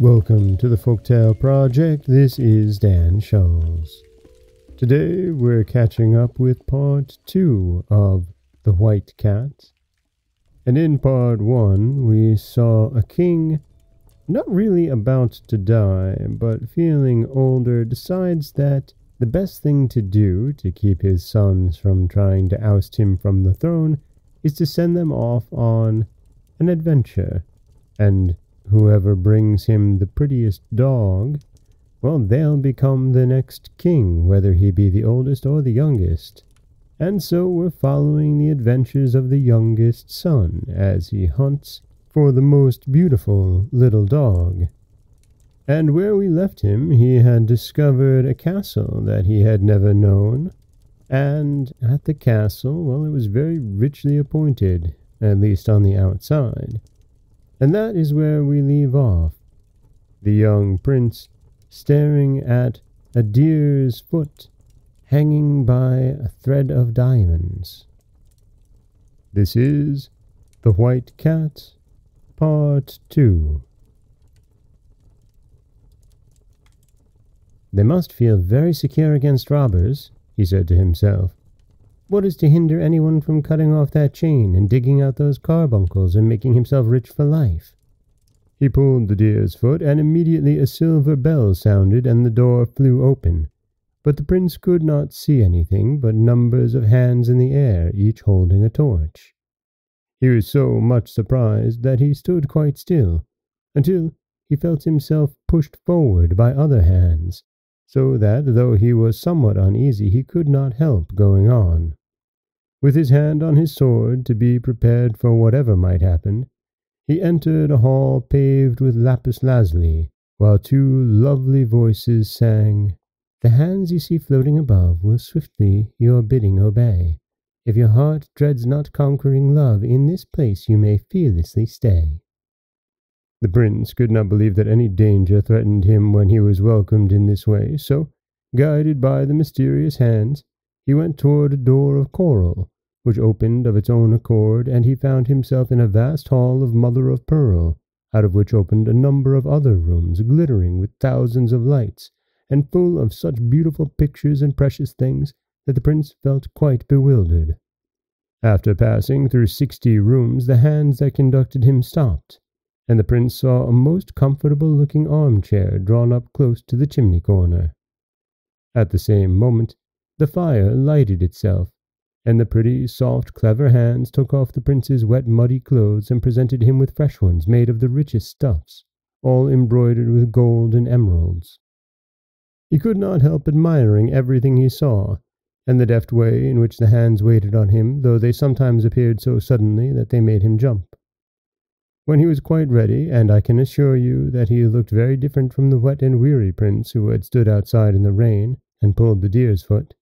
Welcome to the Folktale Project. This is Dan Scholz. Today we're catching up with part two of The White Cat. And in part one, we saw a king not really about to die, but feeling older, decides that the best thing to do to keep his sons from trying to oust him from the throne is to send them off on an adventure. And whoever brings him the prettiest dog, well, they'll become the next king, whether he be the oldest or the youngest. And so we're following the adventures of the youngest son as he hunts for the most beautiful little dog. And where we left him, he had discovered a castle that he had never known. And at the castle, well, it was very richly appointed, at least on the outside. And that is where we leave off. The young prince staring at a deer's foot hanging by a thread of diamonds. This is The White Cat, Part 2. They must feel very secure against robbers, he said to himself. What is to hinder anyone from cutting off that chain and digging out those carbuncles and making himself rich for life? He pulled the deer's foot, and immediately a silver bell sounded, and the door flew open. But the prince could not see anything but numbers of hands in the air, each holding a torch. He was so much surprised that he stood quite still, until he felt himself pushed forward by other hands, so that, though he was somewhat uneasy, he could not help going on. With his hand on his sword to be prepared for whatever might happen, he entered a hall paved with lapis lazuli, while two lovely voices sang, The hands you see floating above will swiftly your bidding obey. If your heart dreads not conquering love, in this place you may fearlessly stay. The prince could not believe that any danger threatened him when he was welcomed in this way, so, guided by the mysterious hands, he went toward a door of coral, which opened of its own accord, and he found himself in a vast hall of mother of pearl, out of which opened a number of other rooms, glittering with thousands of lights, and full of such beautiful pictures and precious things that the prince felt quite bewildered. After passing through sixty rooms, the hands that conducted him stopped, and the prince saw a most comfortable looking armchair drawn up close to the chimney corner. At the same moment, the fire lighted itself, and the pretty, soft, clever hands took off the prince's wet, muddy clothes and presented him with fresh ones made of the richest stuffs, all embroidered with gold and emeralds. He could not help admiring everything he saw, and the deft way in which the hands waited on him, though they sometimes appeared so suddenly that they made him jump. When he was quite ready, and I can assure you that he looked very different from the wet and weary prince who had stood outside in the rain and pulled the deer's foot,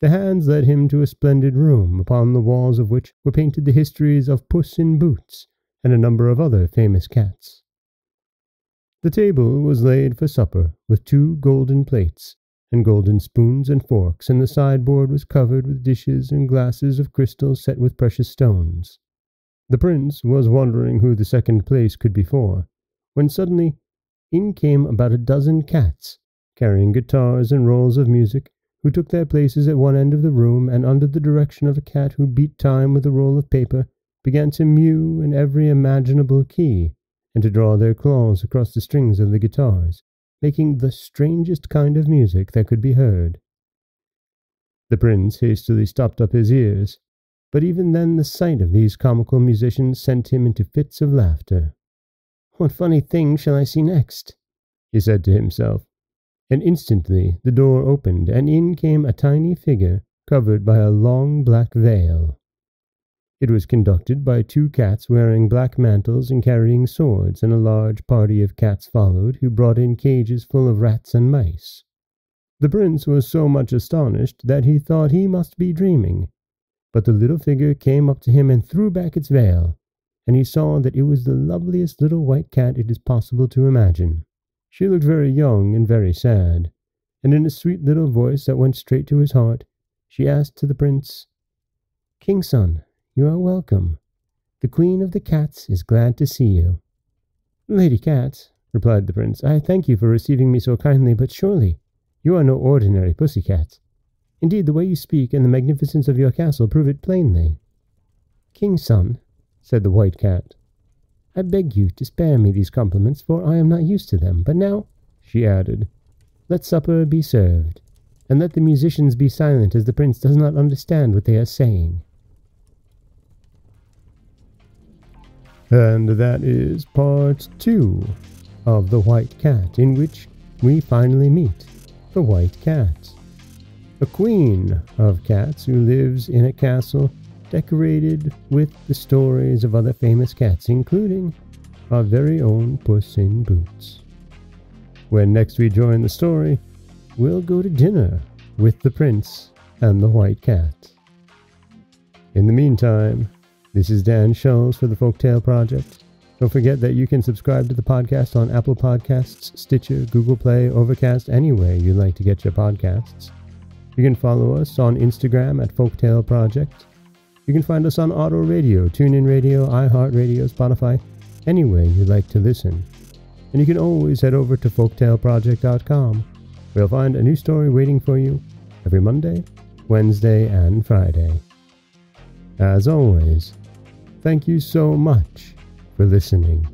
the hands led him to a splendid room, upon the walls of which were painted the histories of Puss in Boots and a number of other famous cats. The table was laid for supper, with two golden plates, and golden spoons and forks, and the sideboard was covered with dishes and glasses of crystal set with precious stones. The prince was wondering who the second place could be for, when suddenly in came about a dozen cats, carrying guitars and rolls of music, who took their places at one end of the room, and under the direction of a cat who beat time with a roll of paper, began to mew in every imaginable key, and to draw their claws across the strings of the guitars, making the strangest kind of music that could be heard. The prince hastily stopped up his ears, but even then the sight of these comical musicians sent him into fits of laughter. What funny thing shall I see next? he said to himself, and instantly the door opened, and in came a tiny figure covered by a long black veil. It was conducted by two cats wearing black mantles and carrying swords, and a large party of cats followed, who brought in cages full of rats and mice. The prince was so much astonished that he thought he must be dreaming, but the little figure came up to him and threw back its veil, and he saw that it was the loveliest little white cat it is possible to imagine. She looked very young and very sad, and in a sweet little voice that went straight to his heart, she asked to the prince, King's son, you are welcome. The queen of the cats is glad to see you. Lady Cat, replied the prince. I thank you for receiving me so kindly, but surely you are no ordinary pussy cat. Indeed, the way you speak and the magnificence of your castle prove it plainly. King's son, said the white cat, I beg you to spare me these compliments, for I am not used to them. But now, she added, let supper be served, and let the musicians be silent, as the prince does not understand what they are saying. And that is part two of The White Cat, in which we finally meet the White Cat, a queen of cats who lives in a castle decorated with the stories of other famous cats, including our very own Puss in Boots. When next we join the story, we'll go to dinner with the prince and the white cat. In the meantime, this is Dan Scholz for the Folktale Project. Don't forget that you can subscribe to the podcast on Apple Podcasts, Stitcher, Google Play, Overcast, anywhere you like to get your podcasts. You can follow us on Instagram at Folktale Project you can find us on Auto Radio, TuneIn Radio, iHeartRadio, Spotify, anywhere you like to listen. And you can always head over to folktaleproject.com, you'll find a new story waiting for you every Monday, Wednesday, and Friday. As always, thank you so much for listening.